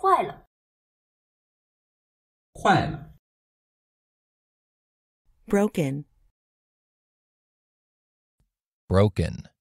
坏了，坏了。broken, broken.